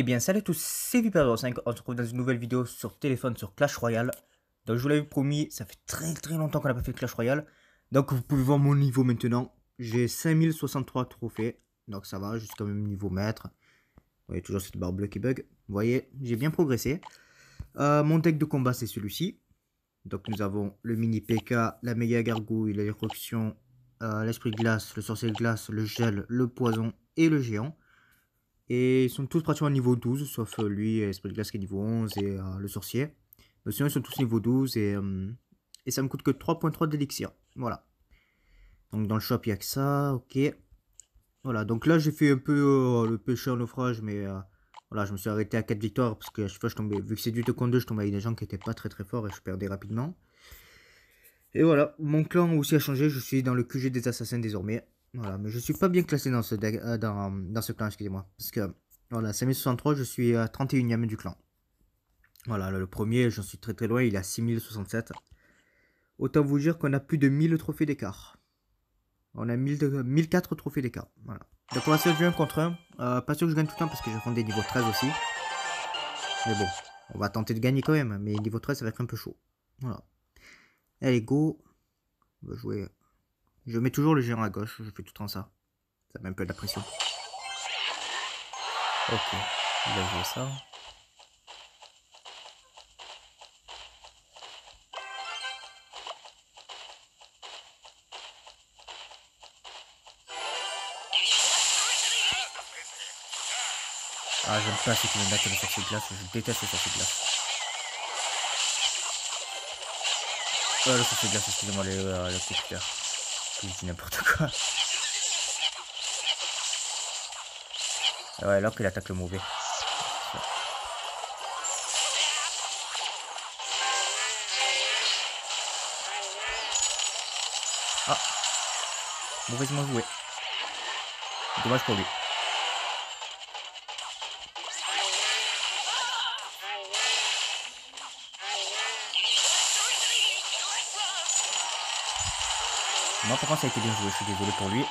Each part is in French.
Eh bien, salut à tous, c'est Viper05. On se retrouve dans une nouvelle vidéo sur téléphone sur Clash Royale. Donc, je vous l'avais promis, ça fait très très longtemps qu'on n'a pas fait Clash Royale. Donc, vous pouvez voir mon niveau maintenant. J'ai 5063 trophées. Donc, ça va, jusqu'à même niveau maître. Vous voyez toujours cette barre bleue qui bug. Vous voyez, j'ai bien progressé. Euh, mon deck de combat, c'est celui-ci. Donc, nous avons le mini PK, la méga gargouille, l'éruption, euh, l'esprit glace, le sorcier glace, le gel, le poison et le géant. Et ils sont tous pratiquement niveau 12, sauf euh, lui, Esprit de Glace qui est niveau 11 et euh, le sorcier. Mais sinon, ils sont tous niveau 12 et, euh, et ça me coûte que 3.3 d'élixir. Voilà. Donc dans le shop, il n'y a que ça, ok. Voilà, donc là, j'ai fait un peu le pêcheur naufrage, mais voilà, je me suis arrêté à 4 victoires parce que à chaque fois, je tombais, vu que c'est du 2 contre 2, je tombais avec des gens qui n'étaient pas très très forts et je perdais rapidement. Et voilà, mon clan aussi a changé, je suis dans le QG des assassins désormais. Voilà, mais je suis pas bien classé dans ce, euh, dans, dans, ce clan, excusez-moi. Parce que, voilà, 5063, je suis à 31ème du clan. Voilà, le premier, j'en suis très très loin, il est à 6067. Autant vous dire qu'on a plus de 1000 trophées d'écart. On a 1000 de, 1004 trophées d'écart. Voilà. Donc on va se jouer un contre un. Euh, pas sûr que je gagne tout le temps parce que j'ai fondé niveau 13 aussi. Mais bon, on va tenter de gagner quand même. Mais niveau 13, ça va être un peu chaud. Voilà. Allez, go. On va jouer je mets toujours le géant à gauche, je fais tout en ça. Ça met un peu de la pression. Ok, il va jouer ça. Ah, j'aime pas ceux qui me mettent le sorcier glace, je déteste le sorcier glace. Oh, le sorcier glace, excusez-moi, le, euh, le n'importe quoi. Ouais, alors qu'il attaque le mauvais. Ah Mauvaisement joué. Dommage pour lui. Moi, par contre, ça a été bien joué? Je suis désolé pour lui.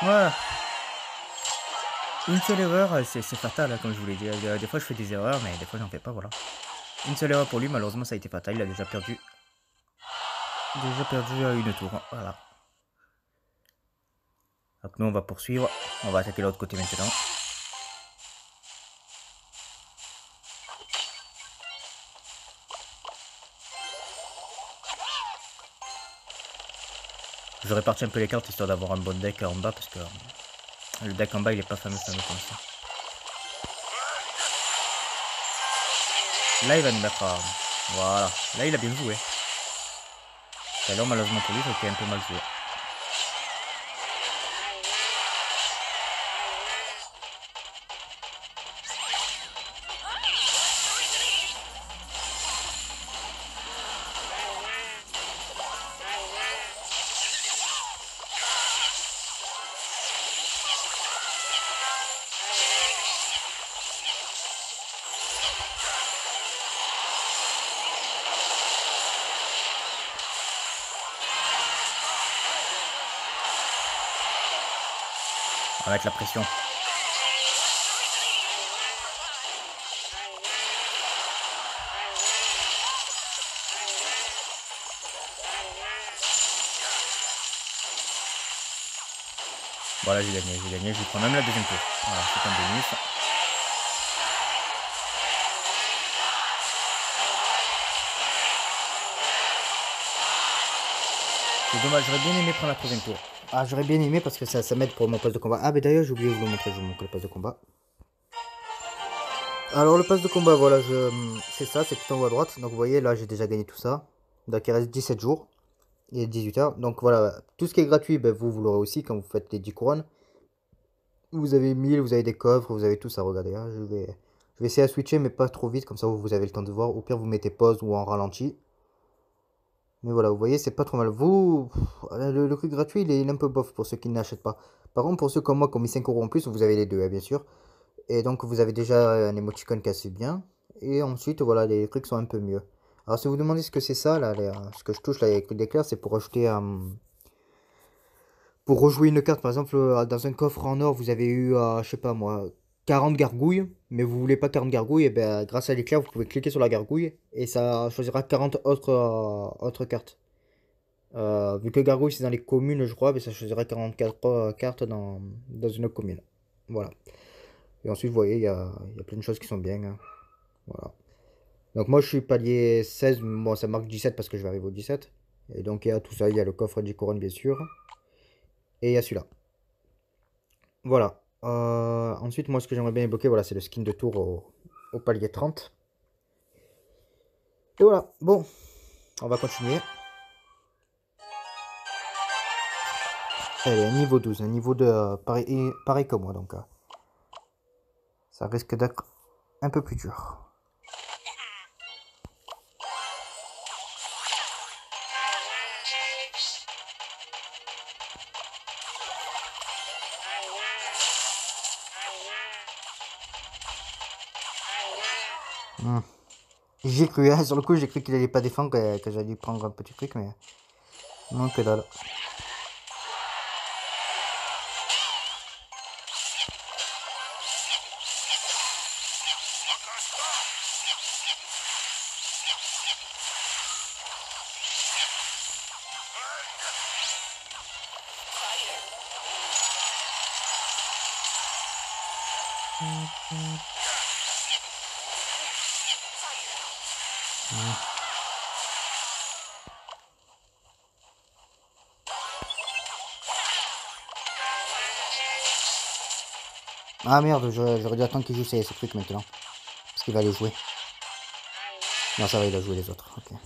Voilà. Une seule erreur, c'est fatal, hein, comme je vous l'ai dit. Des fois, je fais des erreurs, mais des fois, j'en fais pas, voilà. Une seule erreur pour lui, malheureusement, ça a été fatal. Il a déjà perdu. Déjà perdu une tour. Voilà. Donc, nous, on va poursuivre. On va attaquer l'autre côté maintenant. Je répartis un peu les cartes histoire d'avoir un bon deck en bas parce que le deck en bas il est pas fameux fameux comme ça. Là il va nous mettre à... Voilà. Là il a bien joué. Alors malheureusement pour lui ça a été un peu mal joué. Va mettre la pression. Voilà, j'ai gagné, j'ai gagné, je prends même la deuxième tour. Voilà, c'est un bonus. C'est dommage, j'aurais bien aimé prendre la troisième tour. Ah, j'aurais bien aimé parce que ça, ça m'aide pour mon poste de combat. Ah, mais d'ailleurs, j'ai oublié de vous le montrer, je vous montre le poste de combat. Alors, le poste de combat, voilà, je c'est ça, c'est tout en haut à droite. Donc, vous voyez, là, j'ai déjà gagné tout ça. Donc, il reste 17 jours. et 18 heures. Donc, voilà, tout ce qui est gratuit, ben, vous, vous l'aurez aussi quand vous faites les 10 couronnes. Vous avez 1000, vous avez des coffres, vous avez tout ça. Regardez, hein, je, vais, je vais essayer à switcher, mais pas trop vite, comme ça, vous, vous avez le temps de voir. Au pire, vous mettez pause ou en ralenti. Mais voilà, vous voyez, c'est pas trop mal. Vous, le, truc gratuit, il est, un peu bof pour ceux qui n'achètent pas. Par contre, pour ceux comme moi qui ont mis 5 euros en plus, vous avez les deux, hein, bien sûr. Et donc, vous avez déjà un emoticon qui est assez bien. Et ensuite, voilà, les trucs sont un peu mieux. Alors, si vous demandez ce que c'est ça, là, ce que je touche là avec l'éclair, c'est pour acheter, euh, pour rejouer une carte, par exemple, euh, dans un coffre en or, vous avez eu, euh, je sais pas moi, 40 gargouilles, mais vous voulez pas 40 gargouilles, et ben grâce à l'éclair, vous pouvez cliquer sur la gargouille et ça choisira 40 autres, euh, autres cartes. vu que gargouille c'est dans les communes, je crois, mais ça choisira 44 cartes dans, dans une commune. Voilà. Et ensuite, vous voyez, il y a, y a, plein de choses qui sont bien. Hein. Voilà. Donc moi, je suis palier 16. Bon, ça marque 17 parce que je vais arriver au 17. Et donc, il y a tout ça. Il y a le coffre du couronne, bien sûr. Et il y a celui-là. Voilà. Euh, ensuite, moi, ce que j'aimerais bien évoquer, voilà, c'est le skin de tour au, palier 30. Et voilà. Bon, on va continuer. Allez, niveau 12, un niveau de pareil, pareil que moi, donc. Euh, ça risque d'être un peu plus dur. Hmm. J'ai cru, hein, sur le coup j'ai cru qu'il allait pas défendre, que, que j'allais prendre un petit truc, mais non que dalle. Ah merde, j'aurais dû attendre qu'il joue ces, trucs maintenant. Parce qu'il va les jouer. Non, ça va, il a joué les autres. Ok.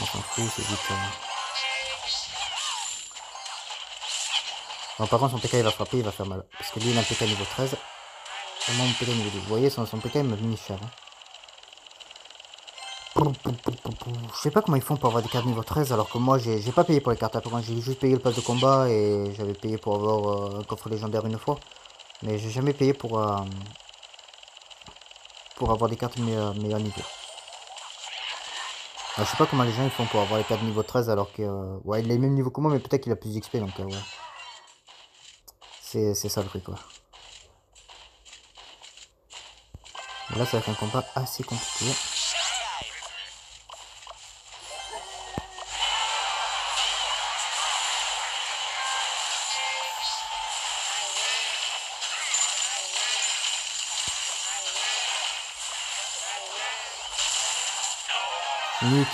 On s'en c'est vite. Euh. Bon, par contre, son PK il va frapper, il va faire mal. Parce que lui, il a un PK niveau 13. Et moi, mon PK niveau 12. Vous voyez, son, son PK il me mis cher. Hein. Je sais pas comment ils font pour avoir des cartes niveau 13 alors que moi j'ai pas payé pour les cartes. J'ai juste payé le pass de combat et j'avais payé pour avoir euh, un coffre légendaire une fois. Mais j'ai jamais payé pour, euh, pour avoir des cartes meilleur, meilleur niveau. je sais pas comment les gens ils font pour avoir les cartes niveau 13 alors que... Euh, ouais, il a le même niveau que moi mais peut-être qu'il a plus d'XP donc ouais. C'est ça le truc quoi. là ça va être un combat assez compliqué.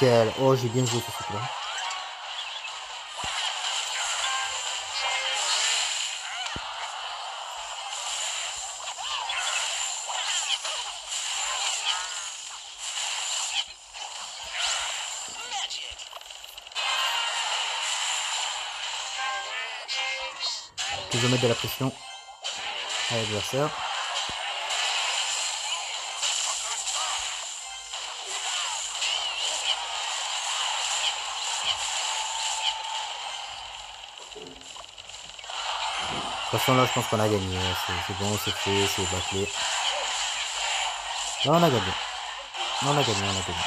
Nickel. Oh, j'ai bien joué ce truc-là. Vais mettre de la pression à l'adversaire. Toute façon, là, je pense qu'on a gagné. C'est bon, c'est fait, c'est bâclé. Là, on a gagné. On a gagné, on a gagné.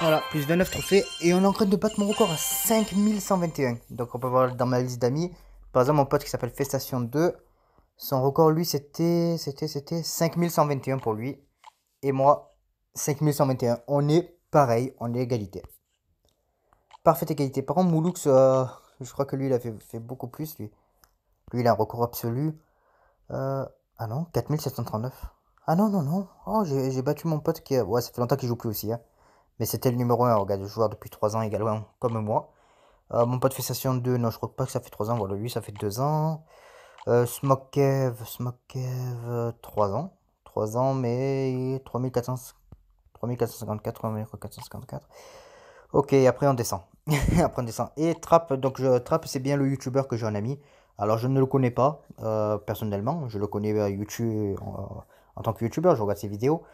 Voilà, plus 29 trophées. Et on est en train de battre mon record à 5121. Donc on peut voir dans ma liste d'amis. Par exemple, mon pote qui s'appelle Festation 2. Son record, lui, c'était... C'était... C'était 5121 pour lui et moi 5121. On est pareil, on est égalité. Parfaite égalité. Par contre, Moulux, euh, je crois que lui, il a fait, beaucoup plus, lui. Lui, il a un record absolu. Euh, ah non, 4739. Ah non, non, non. Oh, j'ai battu mon pote qui... Ouais, ça fait longtemps qu'il joue plus aussi. Hein. Mais c'était le numéro 1, regarde, joueur depuis 3 ans également, comme moi. Euh, mon pote fait session 2, non, je crois pas que ça fait 3 ans. Voilà, lui, ça fait 2 ans. Euh, Smokev, Smokev, 3 ans. 3 ans, mais 3400, 3454, 3454. Ok, après on descend. après on descend. Et Trap, donc je, Trap c'est bien le youtubeur que j'ai en ami. Alors je ne le connais pas euh, personnellement, je le connais à YouTube en tant que youtubeur, je regarde ses vidéos.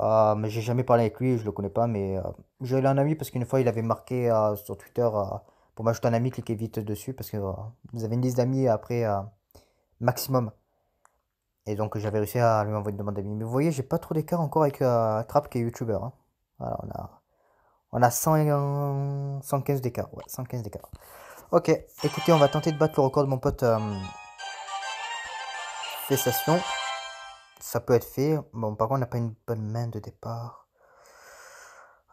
Euh, mais j'ai jamais parlé avec lui, je le connais pas, mais euh, j'ai un ami parce qu'une fois il avait marqué sur Twitter pour m'ajouter un ami, cliquez vite dessus parce que vous avez une liste d'amis après maximum. Et donc j'avais réussi à lui envoyer une demande d'amis. Mais vous voyez, j'ai pas trop d'écart encore avec euh, Trap qui est youtubeur. Hein. Voilà, on a, on a 100, 115 d'écart. Ouais, 115 d'écart. Ok, écoutez, on va tenter de battre le record de mon pote euh, Festation. Ça peut être fait. Bon, par contre, on n'a pas une bonne main de départ.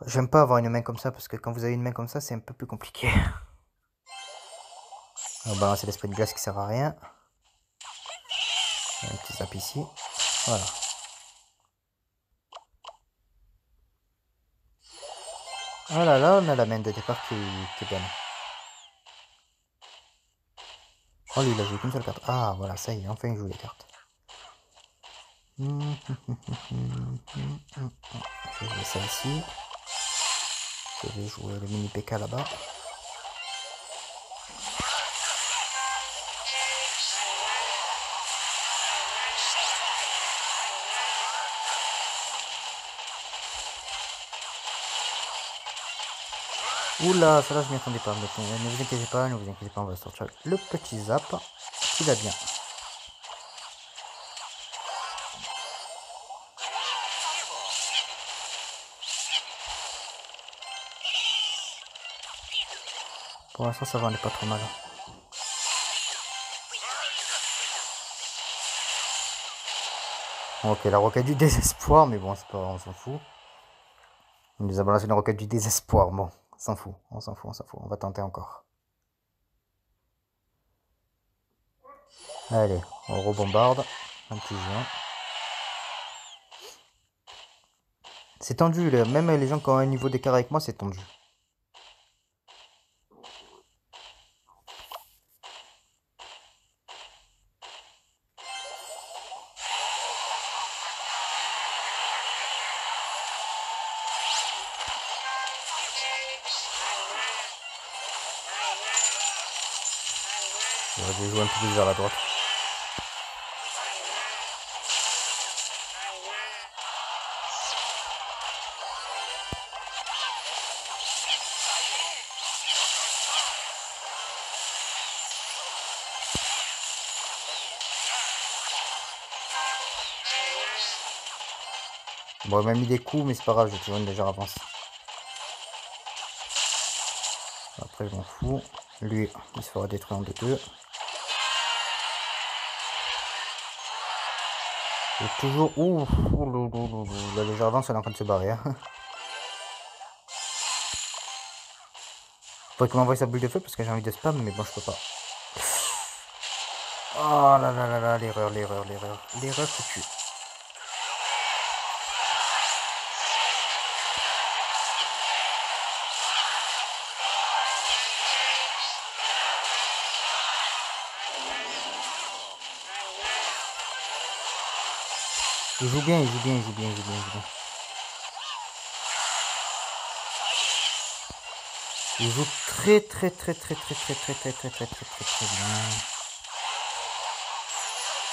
J'aime pas avoir une main comme ça parce que quand vous avez une main comme ça, c'est un peu plus compliqué. On va balancer l'esprit de glace qui sert à rien. Un petit zap ici. Voilà. Oh là là, on a la main de départ qui, qui est bonne. Oh lui il a joué qu'une seule carte. Ah voilà, ça y est, enfin il joue les cartes. Je vais jouer ici. Je vais jouer le mini PK là-bas. Oula, ça là je m'y attendais pas. Mais ne vous inquiétez pas, ne vous inquiétez pas, on va sortir le petit zap qui va bien. Pour l'instant ça va, on n'est pas trop mal. Ok, la roquette du désespoir, mais bon, c'est pas, on s'en fout. Nous a balancé une roquette du désespoir, bon s'en fout, on s'en fout, on s'en fout. On va tenter encore. Allez, on rebombarde. Un petit géant. C'est tendu, même les gens qui ont un niveau d'écart avec moi, c'est tendu. J'aurais dû jouer un peu plus vers la droite. Bon, il m'a mis des coups, mais c'est pas grave, j'ai toujours une légère avance. Après, je m'en fous. Lui, il se fera détruire en deux. Toujours... Ouh, la légère avance, elle est en train de se barrer. Hein. Faudrait m'envoie sa boule de feu parce que j'ai envie de spam, mais bon, je peux pas. Oh là là là là, l'erreur, l'erreur, l'erreur. L'erreur que tu... Il joue bien, il joue bien, il joue bien, il joue bien, il joue bien. Il joue très très très très très très très très très très très très très bien.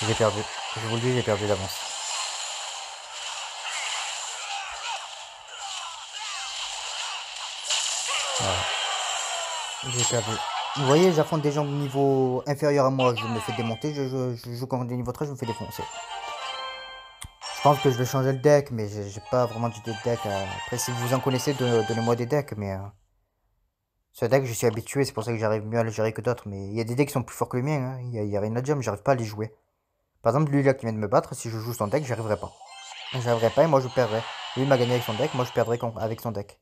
J'ai perdu. Je vous le dis, j'ai perdu d'avance. Voilà. J'ai perdu. Vous voyez, j'affronte des gens de niveau inférieur à moi, je me fais démonter. Je, joue contre des niveaux 13, je me fais défoncer. Je pense que je vais changer le deck, mais j'ai pas vraiment du deck. Euh. Après, si vous en connaissez, donnez-moi des decks, mais... Euh, ce deck, je suis habitué, c'est pour ça que j'arrive mieux à le gérer que d'autres. Mais il y a des decks qui sont plus forts que les miens, hein. il y, a rien à dire, mais j'arrive pas à les jouer. Par exemple, lui là qui vient de me battre, si je joue son deck, j'arriverai pas. J'arriverai pas et moi je perdrai. Lui m'a gagné avec son deck, moi je perdrai avec son deck.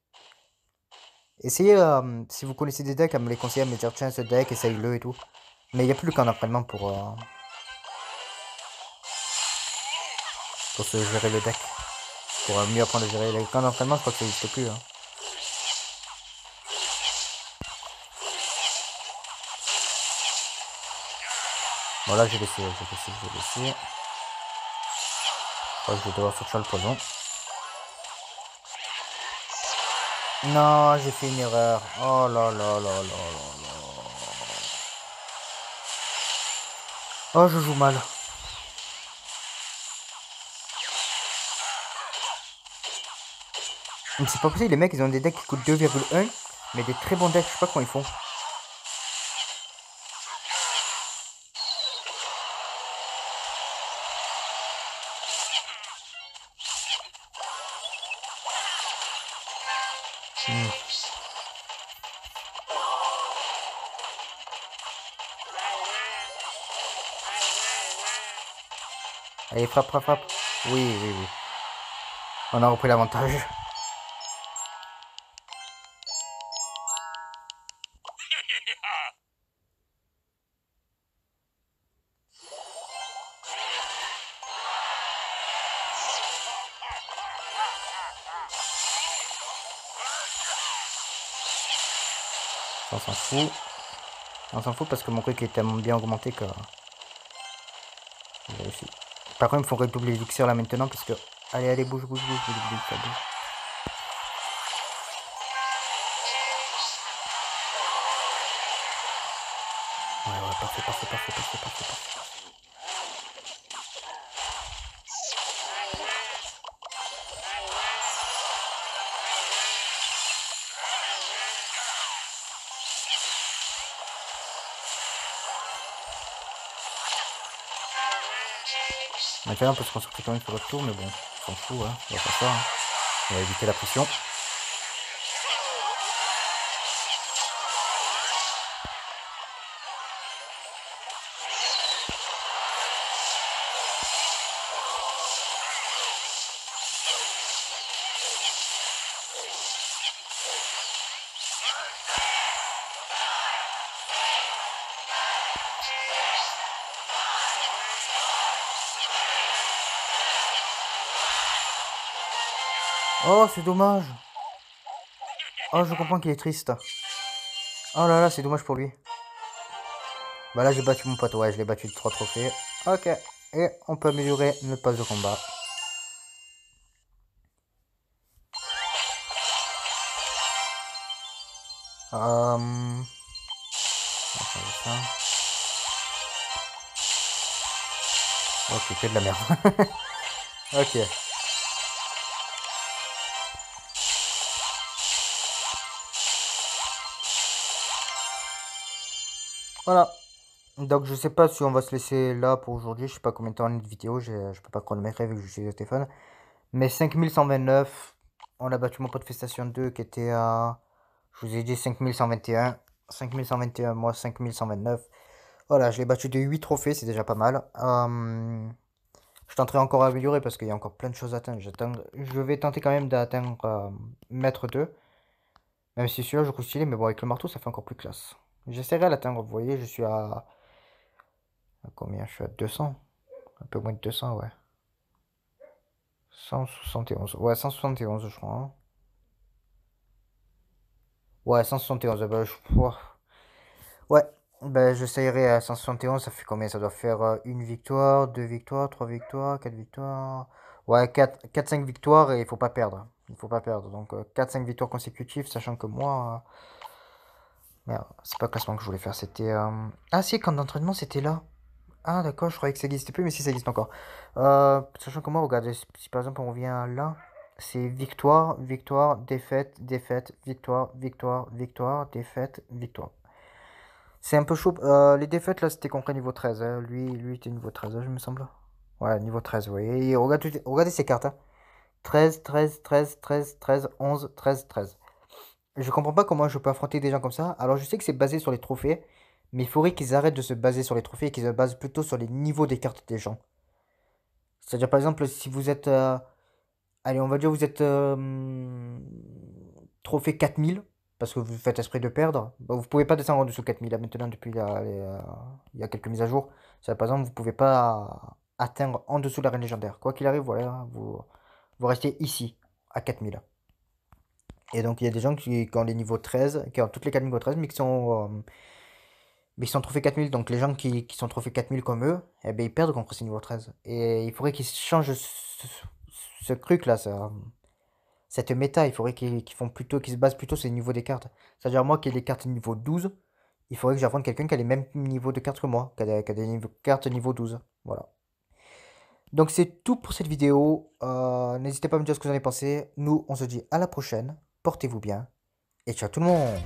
Essayez, euh, si vous connaissez des decks, à me les conseiller, à me dire tiens ce deck, essaye-le et tout. Mais il n'y a plus qu'un entraînement pour, pour gérer le deck. Pour mieux apprendre à gérer les camps d'entraînement, je crois que ça n'existe plus. Hein. Bon là j'ai laissé. Je je vais devoir sortir le poison. Non, j'ai fait une erreur. Oh là là là là là là. Oh, je joue mal. Donc c'est pas possible, les mecs ils ont des decks qui coûtent 2,1, mais des très bons decks, je sais pas comment ils font. Hmm. Allez, frappe, frappe, frappe. Oui, oui, oui. On a repris l'avantage. S'en fout. On s'en fout parce que mon quick est tellement bien augmenté que... Par contre, il faut redoubler l'élixir là maintenant parce que... Allez, allez, bouge, bouge, bouge, bouge, bouge, bouge. Ouais, ouais, parfait, parfait, parfait, parfait, parfait, parfait. Maintenant, on peut se concentrer quand même sur le tour, mais bon, on s'en fout, hein. on va faire ça. Hein. On va éviter la pression. Oh, c'est dommage. Oh, je comprends qu'il est triste. Oh là là, c'est dommage pour lui. Bah là, j'ai battu mon pote. Ouais, je l'ai battu de 3 trophées. Ok. Et on peut améliorer notre passe de combat. Euh... Ok, c'est de la merde. ok. Voilà. Donc je sais pas si on va se laisser là pour aujourd'hui. Je sais pas combien de temps de vidéo. Je peux pas chronométrer vu que je suis au téléphone. Mais 5129. On a battu mon pote Festation 2 qui était à... Je vous ai dit 5121. 5121, moi 5129. Voilà, je l'ai battu de 8 trophées, c'est déjà pas mal. Euh, je tenterai encore à améliorer parce qu'il y a encore plein de choses à atteindre. Je vais tenter quand même d'atteindre euh, Maître 2. Même si celui-là je stylé, mais bon avec le marteau ça fait encore plus classe. J'essaierai à l'atteindre. Vous voyez, je suis à... combien? Je suis à 200. Un peu moins de 200, ouais. 171. Ouais, 171, je crois. Hein. Ouais, 171. Bah, je... Ouais, ben, à 171. Ça fait combien? Ça doit faire euh, une victoire, deux victoires, trois victoires, quatre victoires. Ouais, 4-5 victoires et il faut pas perdre. Il faut pas perdre. Donc, 4-5 euh, victoires consécutives, sachant que moi... C'est pas classement que je voulais faire, c'était... Euh, ah si, camp d'entraînement, c'était là. Ah d'accord, je croyais que ça n'existait plus, mais si ça existe encore. Euh, sachant que moi, regardez, si par exemple on revient là, c'est victoire, victoire, défaite, défaite, victoire, victoire, victoire, défaite, victoire. C'est un peu chaud. Euh, les défaites là, c'était compris niveau 13. Hein. Lui, lui était niveau 13, hein, je me semble. Voilà, niveau 13, vous voyez. regardez, regardez ces cartes. 13, 13, 13, 13, 13, 11, 13, 13. Je comprends pas comment je peux affronter des gens comme ça. Alors je sais que c'est basé sur les trophées, mais il faudrait qu'ils arrêtent de se baser sur les trophées et qu'ils se basent plutôt sur les niveaux des cartes des gens. C'est-à-dire par exemple si vous êtes... Euh, allez, on va dire vous êtes euh, trophée 4000, parce que vous faites esprit de perdre. Bah, vous pouvez pas descendre en dessous de 4000 là, maintenant depuis euh, il y a quelques mises à jour. Ça, par exemple, vous pouvez pas atteindre en dessous de la reine légendaire. Quoi qu'il arrive, vous restez ici, à 4000. Et donc, il y a des gens qui, ont les niveaux 13, qui ont toutes les 4 niveaux 13, mais qui sont, euh, mais qui sont trophées 4000. Donc, les gens qui, qui sont trophées 4000 comme eux, eh ben, ils perdent contre ces niveaux 13. Et il faudrait qu'ils changent ce, truc-là, cette méta. Il faudrait qu'ils font plutôt, qu'ils se basent plutôt sur les niveaux des cartes. C'est-à-dire, moi qui ai les cartes niveau 12, il faudrait que j'apprenne quelqu'un qui a les mêmes niveaux de cartes que moi, qui a, des, cartes niveau 12. Voilà. Donc c'est tout pour cette vidéo. Euh, n'hésitez pas à me dire ce que vous en avez pensé. Nous, on se dit à la prochaine portez-vous bien et ciao tout le monde